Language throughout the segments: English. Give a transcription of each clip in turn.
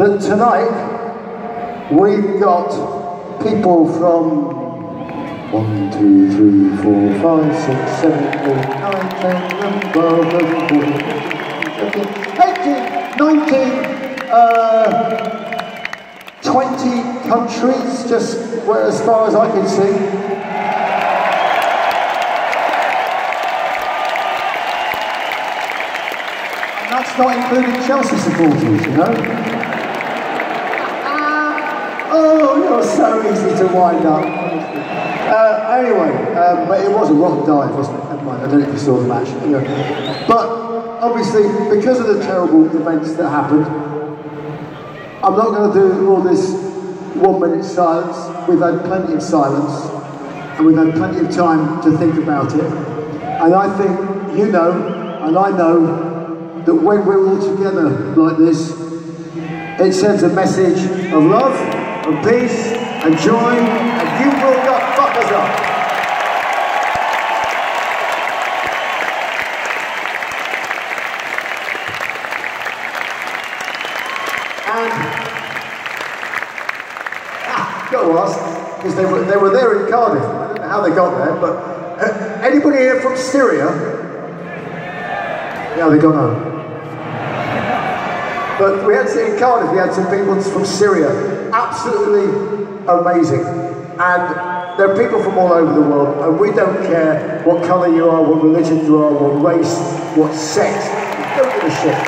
that tonight we've got people from one, two, three, four, five, six, seven, eight, nine, ten, eleven, twelve, thirteen, fourteen, fifteen, eighteen, nineteen, uh, twenty countries, just as far as I can see. That's not including Chelsea supporters, you know? Oh, you're so easy to wind up. Uh, anyway, um, but it was a rock dive, wasn't it? I don't know if you saw the match. Anyway. But obviously, because of the terrible events that happened, I'm not going to do all this one minute silence. We've had plenty of silence, and we've had plenty of time to think about it. And I think you know, and I know, that when we're all together like this, it sends a message of love, of peace, and joy, and you will not fuck us up. And ah, go ask, because they were, they were there in Cardiff. I don't know how they got there, but uh, anybody here from Syria? Yeah, they got home. But we had in Cardiff, we had some people from Syria, absolutely amazing. And there are people from all over the world, and we don't care what colour you are, what religion you are, what race, what sex. We don't give a shit.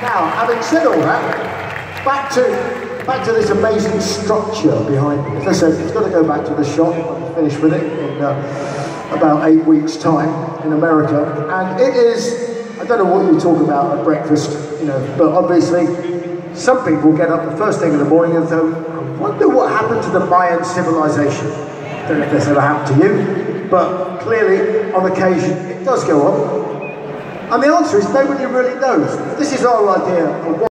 Now, having said all that, back to back to this amazing structure behind me. As I said, it's got to go back to the shop. I'm with it in uh, about eight weeks' time in America, and it is. I don't know what you talk about at breakfast, you know, but obviously, some people get up the first thing in the morning and go, "I wonder what happened to the Mayan civilization." don't know if this ever happened to you, but clearly, on occasion, it does go on. And the answer is nobody really knows. This is our idea of what